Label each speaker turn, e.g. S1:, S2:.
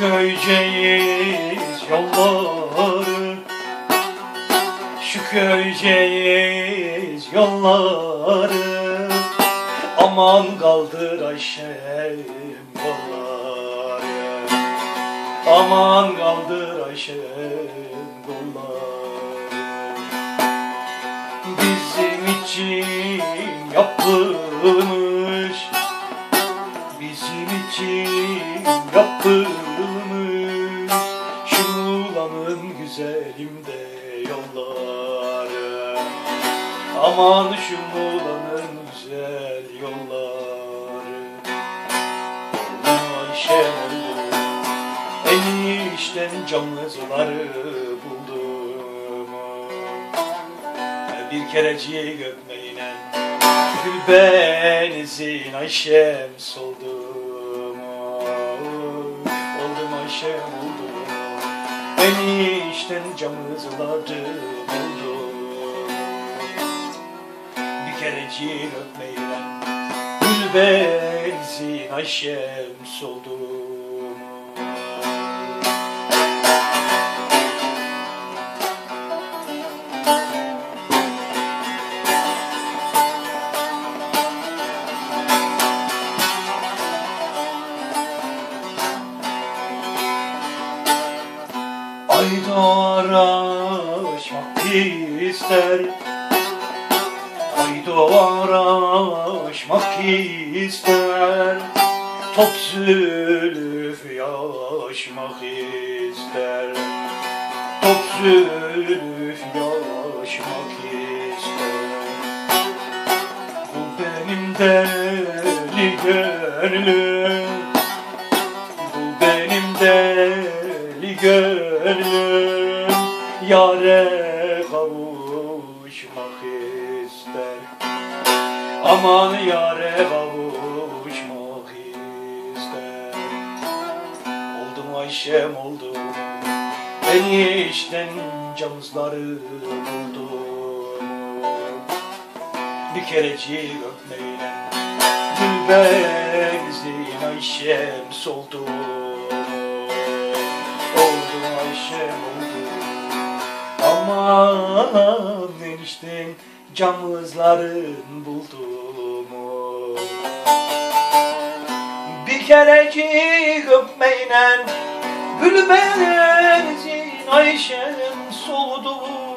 S1: köyceğiz yolları Şu köyceğiz yolları. Aman kaldır Ayşem yolları. Aman kaldır Ayşem yolları Bizim için yapılmış Bizim için yapılmış. Şulanın güzelim de yolları. Aman şulanın güzel yolları. Ayşem Enişten camızları buldum Bir kerecik öpmeyle Gül benzin Ayşem soldum Oldum Ayşem oldum Enişten camızları buldum Bir kerecik öpmeyle Gül benzin Ayşem soldum Ayda araşmak ister. Ayda araşmak ister. Top zülüf yaşmak ister. Top zülüf yaşmak ister. Bu benim deli gönlüm. Bu benim deli gönlüm Yare kavuşmak ister. Aman yare kavuşmak ister. Oldum Ayşem oldum. Enişten camızları buldum. Bir kerecik öpmeyle Gül benzin Ayşem soldum Ayşem oldum Aman enişten camızların buldum Bir kerecik öpmeyle Gül benzin Ayşem soldum